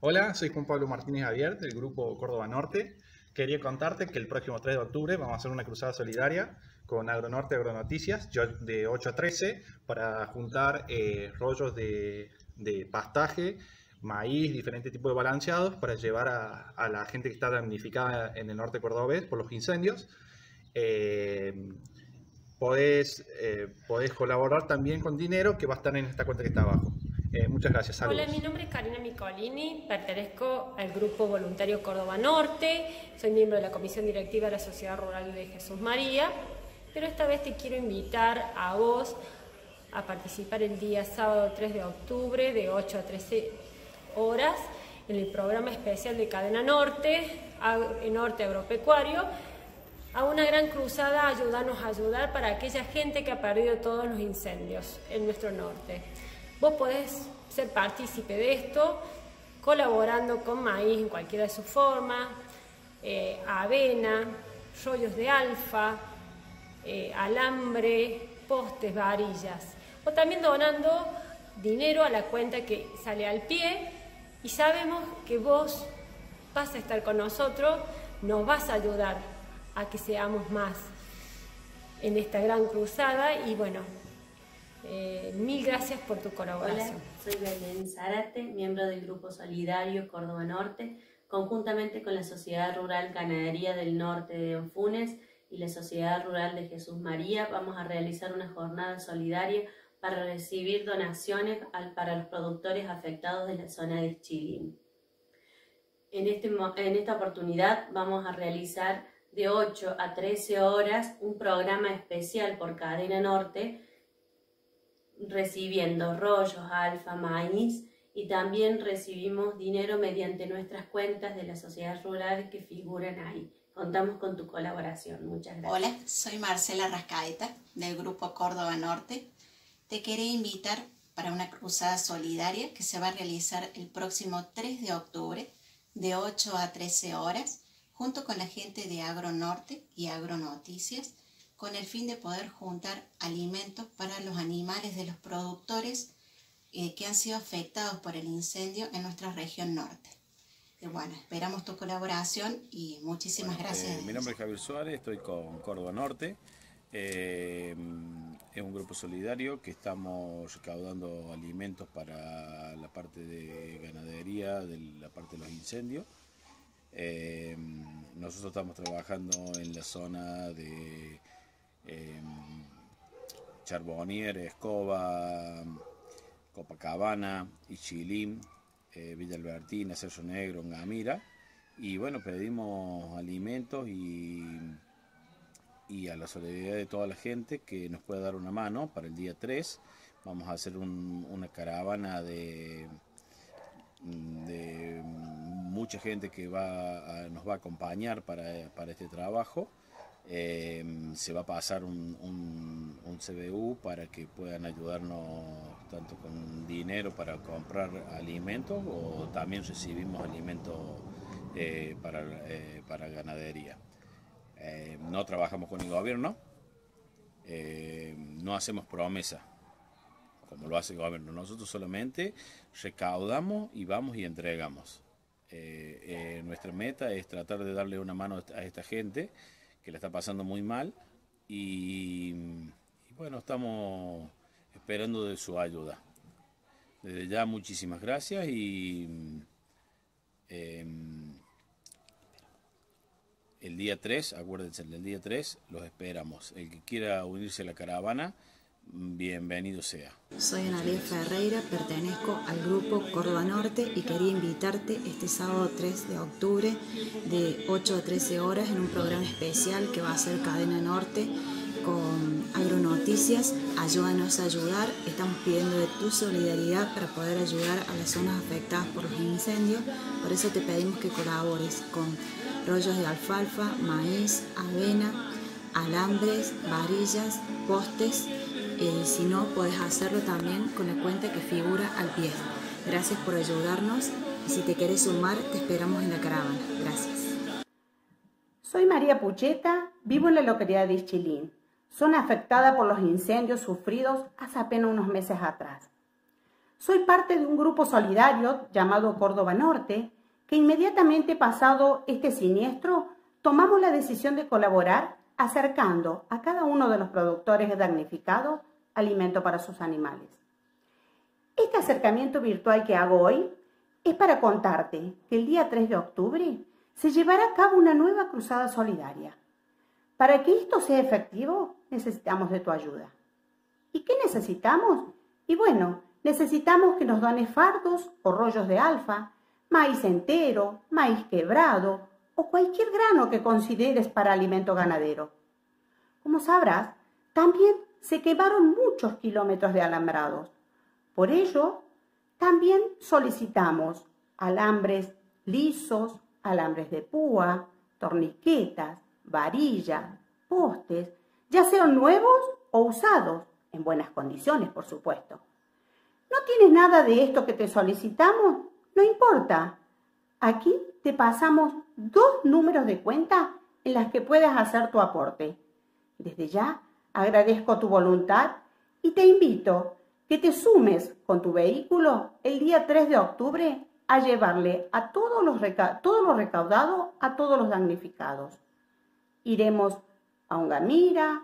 Hola, soy Juan Pablo Martínez Javier del grupo Córdoba Norte. Quería contarte que el próximo 3 de octubre vamos a hacer una cruzada solidaria con Agronorte Agronoticias de 8 a 13 para juntar eh, rollos de, pastaje, maíz, diferentes tipos de balanceados para llevar a, la gente que está damnificada en el norte cordobés por los incendios. Eh, eh, podés colaborar también con dinero que va a estar en esta cuenta que está abajo. Eh, muchas gracias. Hola, mi nombre es Karina Micolini, pertenezco al Grupo Voluntario Córdoba Norte, soy miembro de la Comisión Directiva de la Sociedad Rural de Jesús María, pero esta vez te quiero invitar a vos a participar el día sábado 3 de octubre de 8 a 13 horas en el programa especial de Cadena Norte, Norte Agropecuario, a una gran cruzada Ayudarnos a ayudar para aquella gente que ha perdido todos los incendios en nuestro norte. Vos podés ser partícipe de esto colaborando con maíz en cualquiera de sus formas, eh, avena, rollos de alfa, eh, alambre, postes, varillas. O también donando dinero a la cuenta que sale al pie y sabemos que vos vas a estar con nosotros, nos vas a ayudar a que seamos más en esta gran cruzada y bueno, eh, mil gracias por tu colaboración. Hola, soy Belén Zárate, miembro del Grupo Solidario Córdoba Norte, conjuntamente con la Sociedad Rural Ganadería del Norte de Onfunes y la Sociedad Rural de Jesús María. Vamos a realizar una jornada solidaria para recibir donaciones para los productores afectados de la zona de Chilín. En, este, en esta oportunidad vamos a realizar de 8 a 13 horas un programa especial por Cadena Norte recibiendo rollos, alfa, maíz y también recibimos dinero mediante nuestras cuentas de la sociedad rural que figuran ahí. Contamos con tu colaboración. Muchas gracias. Hola, soy Marcela Rascaeta del Grupo Córdoba Norte. Te quería invitar para una cruzada solidaria que se va a realizar el próximo 3 de octubre de 8 a 13 horas junto con la gente de Agro Norte y Agro Noticias con el fin de poder juntar alimentos para los animales de los productores eh, que han sido afectados por el incendio en nuestra región norte. bueno, esperamos tu colaboración y muchísimas gracias. Eh, mi nombre es Javier Suárez, estoy con Córdoba Norte. Eh, es un grupo solidario que estamos recaudando alimentos para la parte de ganadería, de la parte de los incendios. nosotros estamos trabajando en la zona de eh, Charbonnier, Escoba, Copacabana, Ichilín, eh, Villa Albertina, Cerro Negro, Gamira. Y bueno, pedimos alimentos y, y a la solidaridad de toda la gente que nos pueda dar una mano para el día 3. Vamos a hacer una caravana de, de mucha gente que va nos va a acompañar para, para este trabajo. Em, se va a pasar un, un, CBU para que puedan ayudarnos tanto con dinero para comprar alimentos o también recibimos alimentos eh, para, eh, para ganadería. Em, no trabajamos con el gobierno, em, no hacemos promesa como lo hace el gobierno. Nosotros solamente recaudamos y vamos y entregamos. Eh, nuestra meta es tratar de darle una mano a esta gente que la está pasando muy mal y, bueno, estamos esperando de su ayuda. Desde ya muchísimas gracias y em, el día 3, acuérdense, el día 3 los esperamos. El que quiera unirse a la caravana, bienvenido sea. Soy Analia Ferreira, pertenezco al grupo Córdoba Norte y quería invitarte este sábado 3 de octubre de 8 a 13 horas en un programa especial que va a ser Cadena Norte con Agronoticias. Ayúdanos a ayudar, estamos pidiendo de tu solidaridad para poder ayudar a las zonas afectadas por los incendios. Por eso te pedimos que colabores con rollos de alfalfa, maíz, avena, alambres, varillas, postes y si no, puedes hacerlo también con la cuenta que figura al pie. Gracias por ayudarnos y si te quieres sumar, te esperamos en la caravana. Gracias. Soy María Pucheta, vivo en la localidad de Ischilín, zona afectada por los incendios sufridos hace apenas unos meses atrás. soy parte de un grupo solidario llamado Córdoba Norte, que inmediatamente pasado este siniestro tomamos la decisión de colaborar acercando a cada uno de los productores damnificados alimento para sus animales. Este acercamiento virtual que hago hoy es para contarte que el día 3 de octubre se llevará a cabo una nueva cruzada solidaria. Para que esto sea efectivo, necesitamos de tu ayuda. ¿Y qué necesitamos? Y bueno, necesitamos que nos dones fardos o rollos de alfa, maíz entero, maíz quebrado o cualquier grano que consideres para alimento ganadero. Como sabrás, también se quemaron muchos kilómetros de alambrados. Por ello, también solicitamos alambres lisos, alambres de púa, torniquetas, varillas, postes, ya sean nuevos o usados, en buenas condiciones, por supuesto. ¿No tienes nada de esto que te solicitamos? No importa. Aquí te pasamos dos números de cuenta en las que puedes hacer tu aporte. Desde ya agradezco tu voluntad y te invito que te sumes con tu vehículo el día 3 de octubre a llevarle a todos los todo lo recaudado a todos los damnificados. Iremos a Ungamira,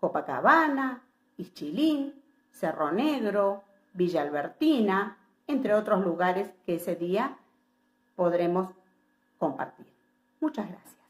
Copacabana, Ischilín, Cerro Negro, Villa Albertina, entre otros lugares que ese día podremos compartir. Muchas gracias.